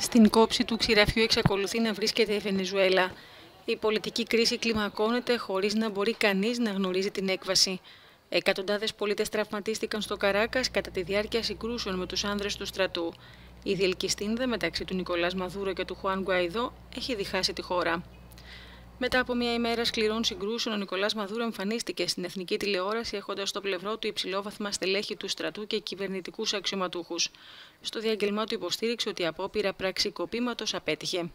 Στην κόψη του ξηραφιού εξακολουθεί να βρίσκεται η Βενεζουέλα. Η πολιτική κρίση κλιμακώνεται χωρίς να μπορεί κανείς να γνωρίζει την έκβαση. Εκατοντάδες πολίτες τραυματίστηκαν στο Καράκας κατά τη διάρκεια συγκρούσεων με τους άνδρες του στρατού. Η διελκυστίνδα μεταξύ του Νικολάς Μαδούρο και του Χουάν Γκουαϊδό έχει διχάσει τη χώρα. Μετά από μια ημέρα σκληρών συγκρούσεων, ο Νικολάς Μαδούρο εμφανίστηκε στην εθνική τηλεόραση έχοντας στο πλευρό του υψηλόβαθμα στελέχη του στρατού και κυβερνητικούς αξιωματούχους. Στο διάγγελμά του υποστήριξε ότι η απόπειρα πραξικοπήματο απέτυχε.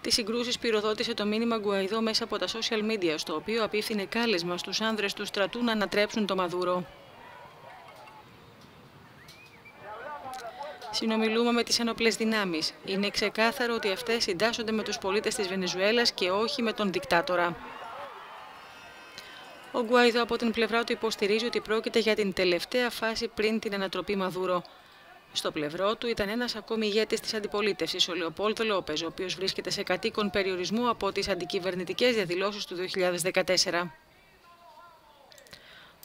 Τις συγκρούσεις πυροδότησε το μήνυμα Γκουαϊδό μέσα από τα social media, στο οποίο απίφθινε κάλεσμα στους άνδρες του στρατού να ανατρέψουν το Μαδούρο. Συνομιλούμε με τις ενόπλες δυνάμεις. Είναι ξεκάθαρο ότι αυτές συντάσσονται με τους πολίτες της Βενεζουέλας και όχι με τον δικτάτορα. Ο Γκουάιδο από την πλευρά του υποστηρίζει ότι πρόκειται για την τελευταία φάση πριν την ανατροπή Μαδούρο. Στο πλευρό του ήταν ένας ακόμη ηγέτης της αντιπολίτευσης, ο Λεοπόλτο Λόπε, ο οποίος βρίσκεται σε κατοίκον περιορισμού από τις αντικυβερνητικές διαδηλώσεις του 2014.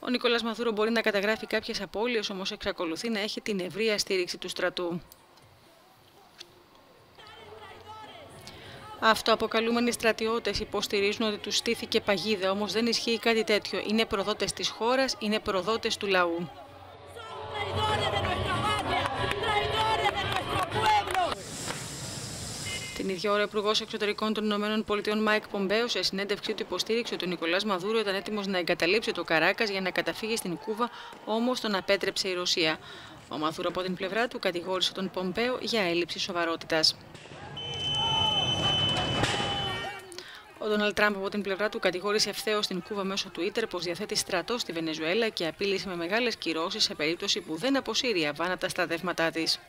Ο Νικόλας Μαδούρο μπορεί να καταγράφει κάποιες απώλειες, όμως εξακολουθεί να έχει την ευρεία στήριξη του στρατού. Αυτοαποκαλούμενοι στρατιώτες υποστηρίζουν ότι τους στήθηκε παγίδα, όμως δεν ισχύει κάτι τέτοιο. Είναι προδότες της χώρας, είναι προδότες του λαού. Ίδια ώρα, ο Υπουργός Εξωτερικών των ΗΠΑ, Μάικ Πομπέο, σε συνέντευξή του υποστήριξε ότι ο Νικολάς Μαδούρο ήταν έτοιμος να εγκαταλείψει το Καράκας για να καταφύγει στην Κούβα, όμως τον απέτρεψε η Ρωσία. Ο Μαδούρο από την πλευρά του κατηγόρησε τον Πομπέο για έλλειψη σοβαρότητας. Ο Ντόναλτ Τραμπ από την πλευρά του κατηγόρησε ευθέως στην Κούβα μέσω Twitter πως διαθέτει στρατό στη Βενεζουέλα και απείλησε με μεγάλες κυρώσεις σε περίπτωση που δεν αποσύρει η Αβάνα τα στρατεύματά της.